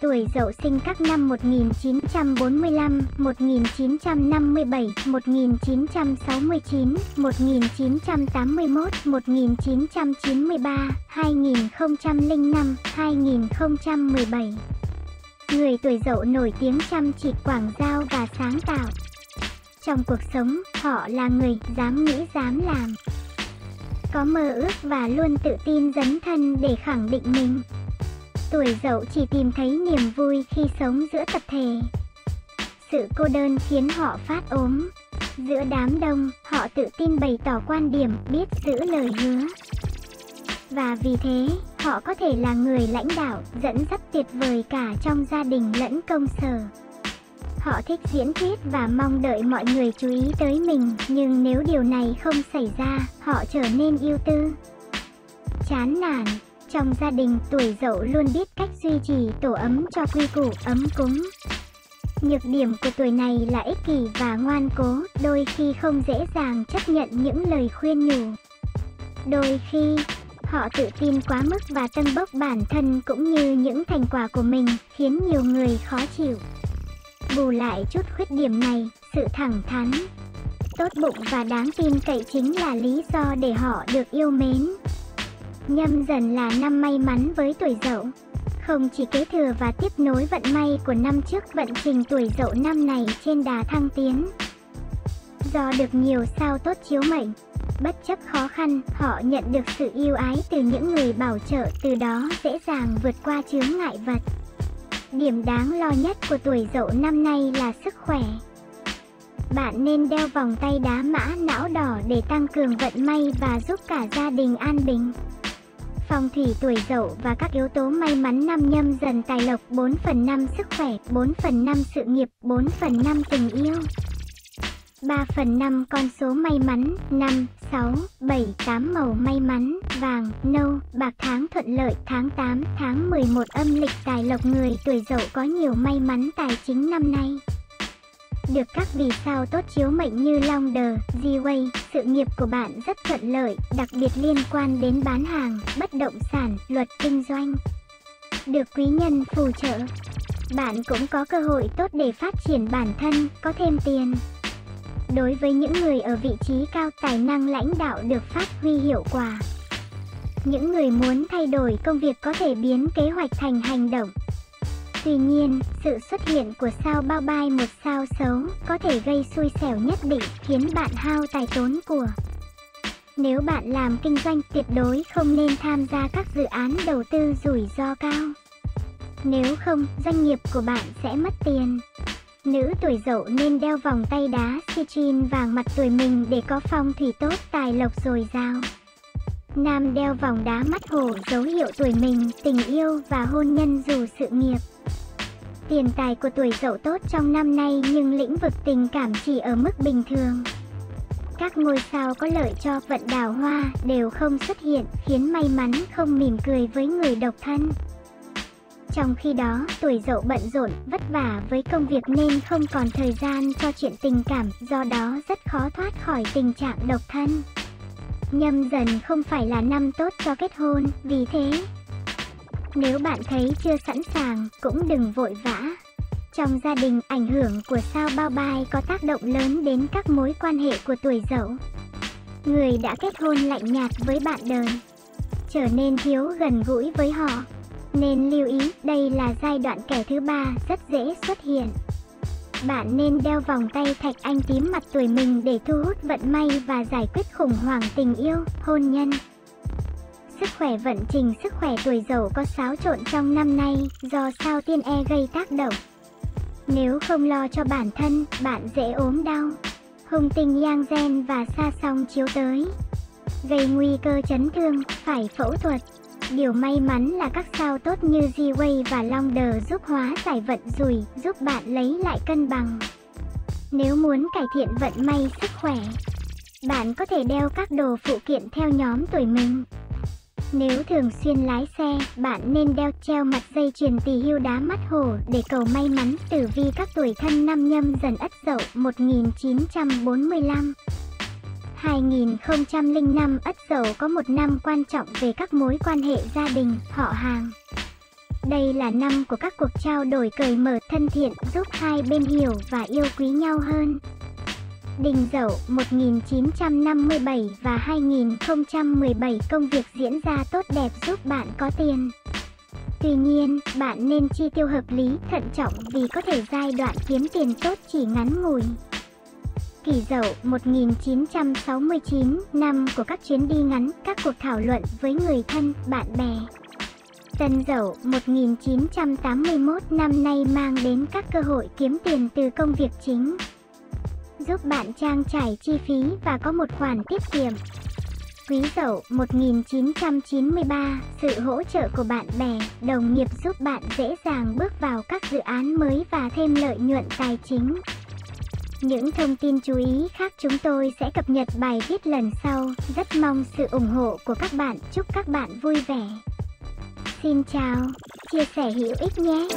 tuổi Dậu sinh các năm 1945, 1957, 1969, 1981, 1993, 2005, 2017. Người tuổi Dậu nổi tiếng chăm chỉ quảng giao và sáng tạo. Trong cuộc sống, họ là người dám nghĩ dám làm. Có mơ ước và luôn tự tin dấn thân để khẳng định mình. Tuổi dậu chỉ tìm thấy niềm vui khi sống giữa tập thể. Sự cô đơn khiến họ phát ốm. Giữa đám đông, họ tự tin bày tỏ quan điểm, biết giữ lời hứa. Và vì thế, họ có thể là người lãnh đạo, dẫn dắt tuyệt vời cả trong gia đình lẫn công sở. Họ thích diễn thuyết và mong đợi mọi người chú ý tới mình, nhưng nếu điều này không xảy ra, họ trở nên ưu tư. Chán nản, trong gia đình, tuổi dậu luôn biết cách duy trì tổ ấm cho quy củ ấm cúng. Nhược điểm của tuổi này là ích kỷ và ngoan cố, đôi khi không dễ dàng chấp nhận những lời khuyên nhủ. Đôi khi, họ tự tin quá mức và tân bốc bản thân cũng như những thành quả của mình, khiến nhiều người khó chịu. Bù lại chút khuyết điểm này, sự thẳng thắn, tốt bụng và đáng tin cậy chính là lý do để họ được yêu mến. Nhâm dần là năm may mắn với tuổi dậu. Không chỉ kế thừa và tiếp nối vận may của năm trước vận trình tuổi dậu năm này trên đà thăng tiến. Do được nhiều sao tốt chiếu mệnh, bất chấp khó khăn, họ nhận được sự yêu ái từ những người bảo trợ từ đó dễ dàng vượt qua chướng ngại vật. Điểm đáng lo nhất của tuổi dậu năm nay là sức khỏe. Bạn nên đeo vòng tay đá mã não đỏ để tăng cường vận may và giúp cả gia đình an bình phong thủy tuổi dậu và các yếu tố may mắn năm nhâm dần tài lộc 4 phần 5 sức khỏe, 4 phần 5 sự nghiệp, 4 phần 5 tình yêu. 3 phần 5 con số may mắn, 5, 6, 7, 8 màu may mắn, vàng, nâu, bạc tháng thuận lợi, tháng 8, tháng 11 âm lịch tài lộc người tuổi dậu có nhiều may mắn tài chính năm nay được các vì sao tốt chiếu mệnh như Long Đờ, Z-Way, sự nghiệp của bạn rất thuận lợi, đặc biệt liên quan đến bán hàng, bất động sản, luật kinh doanh. Được quý nhân phù trợ, bạn cũng có cơ hội tốt để phát triển bản thân, có thêm tiền. Đối với những người ở vị trí cao tài năng lãnh đạo được phát huy hiệu quả. Những người muốn thay đổi công việc có thể biến kế hoạch thành hành động, Tuy nhiên, sự xuất hiện của sao bao bai một sao xấu có thể gây xui xẻo nhất định khiến bạn hao tài tốn của. Nếu bạn làm kinh doanh tuyệt đối không nên tham gia các dự án đầu tư rủi ro cao. Nếu không, doanh nghiệp của bạn sẽ mất tiền. Nữ tuổi dậu nên đeo vòng tay đá citrin vàng mặt tuổi mình để có phong thủy tốt tài lộc dồi dào. Nam đeo vòng đá mắt hổ dấu hiệu tuổi mình, tình yêu và hôn nhân dù sự nghiệp. Tiền tài của tuổi dậu tốt trong năm nay nhưng lĩnh vực tình cảm chỉ ở mức bình thường. Các ngôi sao có lợi cho vận đào hoa đều không xuất hiện khiến may mắn không mỉm cười với người độc thân. Trong khi đó, tuổi dậu bận rộn, vất vả với công việc nên không còn thời gian cho chuyện tình cảm, do đó rất khó thoát khỏi tình trạng độc thân. Nhâm dần không phải là năm tốt cho kết hôn, vì thế nếu bạn thấy chưa sẵn sàng, cũng đừng vội vã. Trong gia đình, ảnh hưởng của sao bao bai có tác động lớn đến các mối quan hệ của tuổi dậu. Người đã kết hôn lạnh nhạt với bạn đời, trở nên thiếu gần gũi với họ. Nên lưu ý, đây là giai đoạn kẻ thứ ba rất dễ xuất hiện. Bạn nên đeo vòng tay thạch anh tím mặt tuổi mình để thu hút vận may và giải quyết khủng hoảng tình yêu, hôn nhân. Sức khỏe vận trình sức khỏe tuổi dậu có xáo trộn trong năm nay do sao tiên e gây tác động. Nếu không lo cho bản thân, bạn dễ ốm đau. Hung tinh yang gen và sa song chiếu tới. Gây nguy cơ chấn thương, phải phẫu thuật. Điều may mắn là các sao tốt như G-Way và Long Đờ giúp hóa giải vận rủi, giúp bạn lấy lại cân bằng. Nếu muốn cải thiện vận may sức khỏe, bạn có thể đeo các đồ phụ kiện theo nhóm tuổi mình. Nếu thường xuyên lái xe, bạn nên đeo treo mặt dây chuyền tỳ hưu đá mắt hổ để cầu may mắn tử vi các tuổi thân năm nhâm dần ất dậu 1945. 2005 Ất Dậu có một năm quan trọng về các mối quan hệ gia đình, họ hàng. đây là năm của các cuộc trao đổi cởi mở thân thiện giúp hai bên hiểu và yêu quý nhau hơn. Đình Dậu 1957 và 2017 công việc diễn ra tốt đẹp giúp bạn có tiền. Tuy nhiên, bạn nên chi tiêu hợp lý, thận trọng vì có thể giai đoạn kiếm tiền tốt chỉ ngắn ngủi. Kỷ Dậu 1969, năm của các chuyến đi ngắn, các cuộc thảo luận với người thân, bạn bè. Tân Dậu 1981 năm nay mang đến các cơ hội kiếm tiền từ công việc chính, giúp bạn trang trải chi phí và có một khoản tiết kiệm. Quý Dậu 1993, sự hỗ trợ của bạn bè, đồng nghiệp giúp bạn dễ dàng bước vào các dự án mới và thêm lợi nhuận tài chính. Những thông tin chú ý khác chúng tôi sẽ cập nhật bài viết lần sau. Rất mong sự ủng hộ của các bạn. Chúc các bạn vui vẻ. Xin chào, chia sẻ hữu ích nhé.